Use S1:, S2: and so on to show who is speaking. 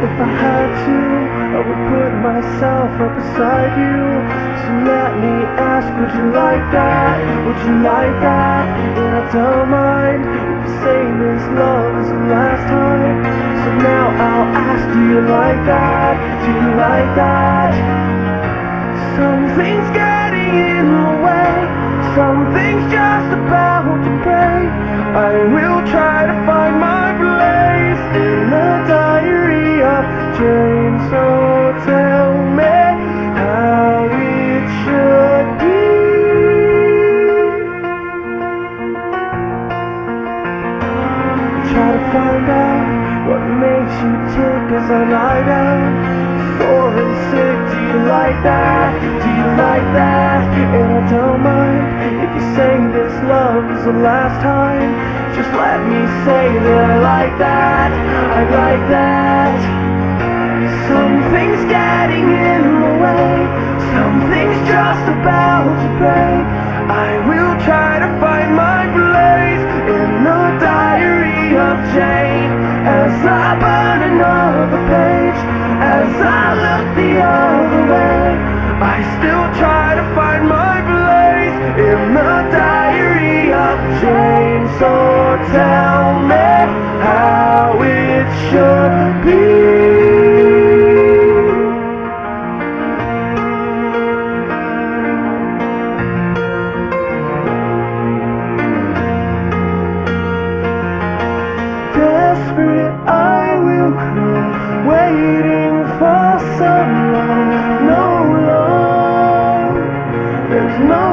S1: If I had to, I would put myself up beside you. So let me ask, would you like that? Would you like that? And I don't mind if you say this love is the last time. So now I'll ask, do you like that? Do you like that? Something's getting in the way. Something's just about to break. I will try to find my place Try to find out what makes you tick as I lie down. Sore and sick, do you like that? Do you like that? And I don't mind if you say this love is the last time. Just let me say that I like that. I like that. Something's getting in the way. As I look the other way, I still try to find my place in the diary of Jane. So tell me how it should no